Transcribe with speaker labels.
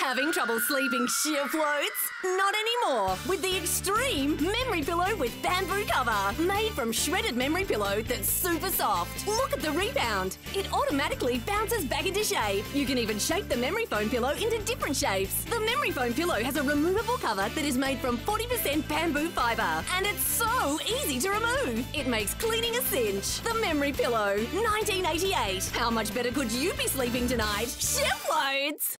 Speaker 1: Having trouble sleeping Shiploads? Not anymore with the Extreme Memory Pillow with bamboo cover. Made from shredded memory pillow that's super soft. Look at the rebound. It automatically bounces back into shape. You can even shape the memory foam pillow into different shapes. The memory foam pillow has a removable cover that is made from 40% bamboo fiber. And it's so easy to remove. It makes cleaning a cinch. The memory pillow, 1988. How much better could you be sleeping tonight? Shiploads!